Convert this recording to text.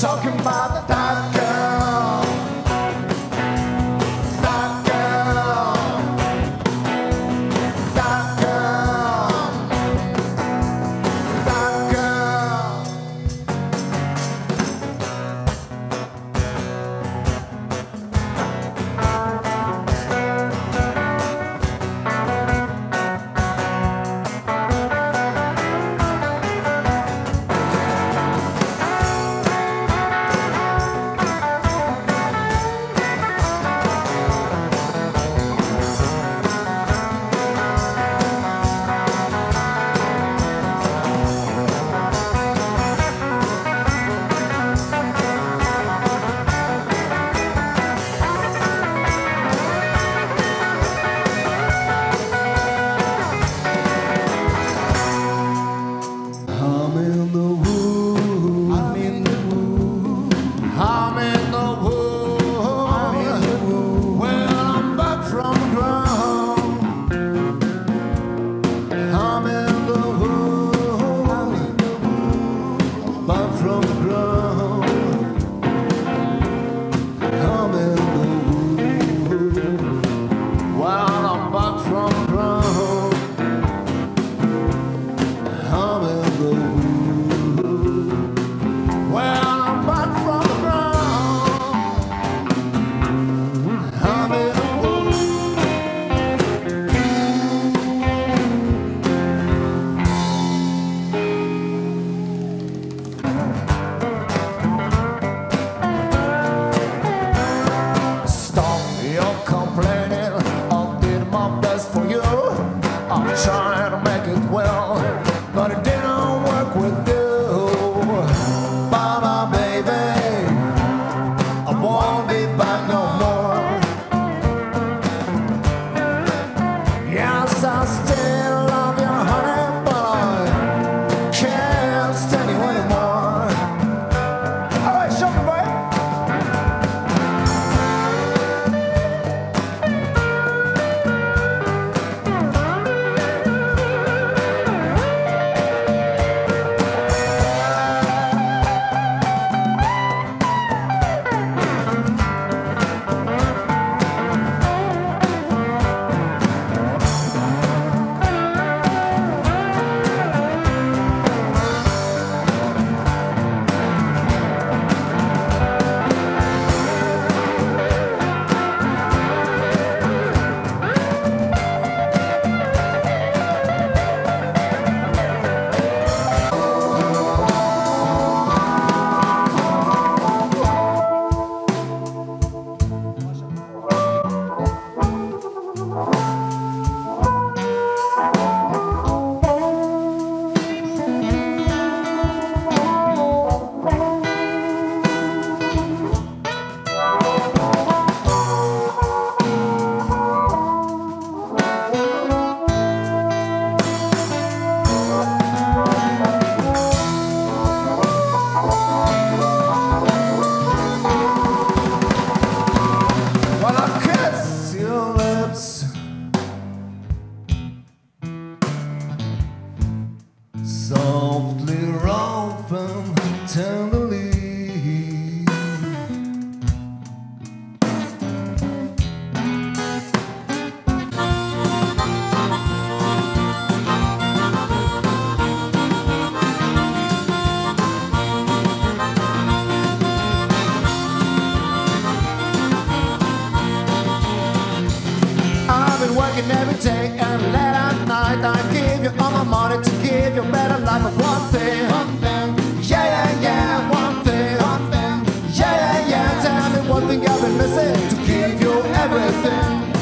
talking about the time. I've been working every day and late at night. I give you all my money to give you a better life of one thing. One thing. Thing I've been missing to give you everything.